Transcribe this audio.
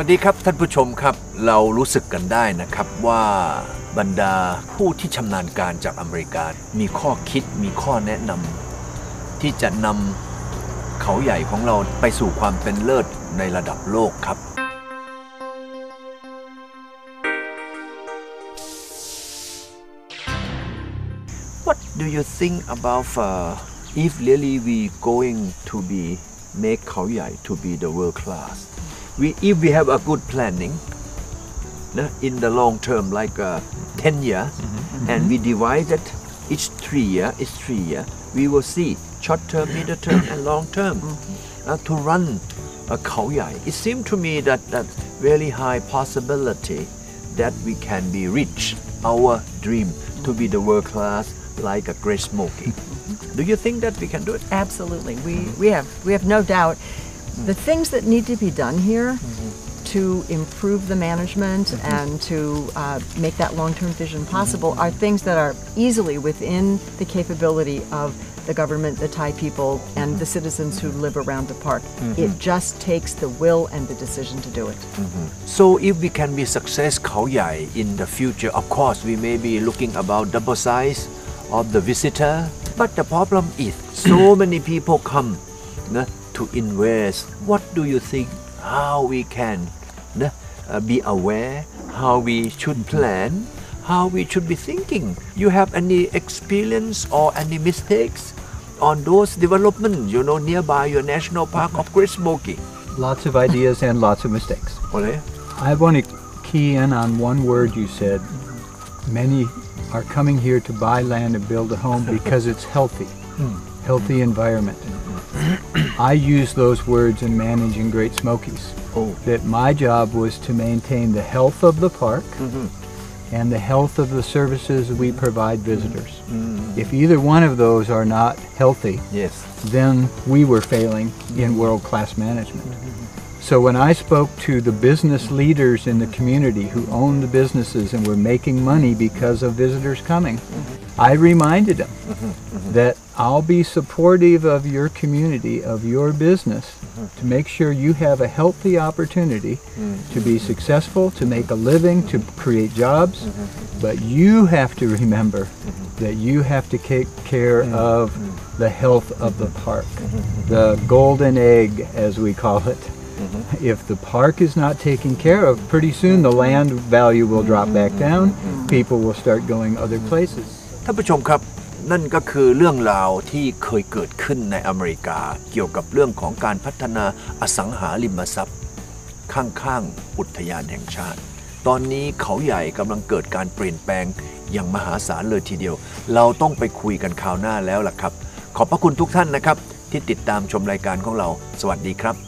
วัสดีครับท่านผู้ชมครับ เรารู้สึกกันได้นะครับว่าบรรดาผู้ที่ชำนาญการจากอเมริกา มีข้อคิดมีข้อแนะนำที่จะนำเขาใหญ่ของเราไปสู่ความเป็นเลิศในระดับโลกครับ What do you think about uh, if really we going to be make Khao Yai to be the world class? We if we have a good planning no, in the long term, like uh, 10 years, and we divide it each three year, each three year, we will see short term, middle term, and long term uh, to run a Khao Yai. It seemed to me that that very high possibility that we can be reach our dream to be the world class like a Great Smoky. Do you think that we can do it? Absolutely. We, we have we have no doubt. The things that need to be done here to improve the management mm-hmm. and to uh, make that long-term vision possible mm-hmm. are things that are easily within the capability of the government, the Thai people, and the citizens who live around the park. Mm-hmm. It just takes the will and the decision to do it. So if we can be success Khao Yai in the future, of course we may be looking about double size of the visitor. But the problem is so many people come to invest. What do you think? How we can uh, be aware? How we should plan? How we should be thinking? You have any experience or any mistakes on those developments, You know, nearby your national park of Great Smoky. Lots of ideas and lots of mistakes. Okay. I want to key in on one word you said. Many are coming here to buy land and build a home because it's healthy, healthy environment. I use those words in managing Great Smokies. Oh. That my job was to maintain the health of the park mm-hmm. and the health of the services we mm-hmm. provide visitors. Mm-hmm. If either one of those are not healthy, Yes. then we were failing in world class management. So when I spoke to the business leaders in the community who own the businesses and were making money because of visitors coming, mm-hmm. I reminded them mm-hmm. Mm-hmm. that I'll be supportive of your community, of your business, to make sure you have a healthy opportunity to be successful, to make a living, to create jobs. But you have to remember that you have to take care of the health of the park, the golden egg, as we call it. If the park is not taken care of, pretty soon the land value will drop back down. People will start going other places. ท่านผู้ชมครับนั่นก็คือเรื่องราวที่เคยเกิดขึ้นในอเมริกา เกี่ยวกับเรื่องของการพัฒนาอสังหาริมทรัพย์ ข้างๆ อุทยานแห่งชาติ ตอนนี้เขาใหญ่กำลังเกิดการเปลี่ยนแปลงอย่างมหาศาลเลยทีเดียว เราต้องไปคุยกันคราวหน้าแล้วล่ะครับ ขอบพระคุณทุกท่านนะครับ ที่ติดตามชมรายการของเรา สวัสดีครับ